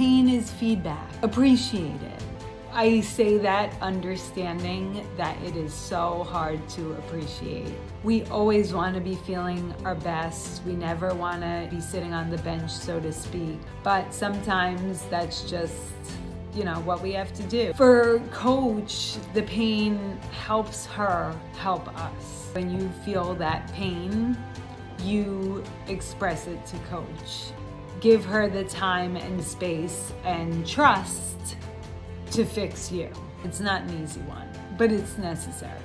Pain is feedback. Appreciate it. I say that understanding that it is so hard to appreciate. We always want to be feeling our best. We never want to be sitting on the bench, so to speak. But sometimes that's just you know what we have to do. For coach, the pain helps her help us. When you feel that pain, you express it to coach. Give her the time and space and trust to fix you. It's not an easy one, but it's necessary.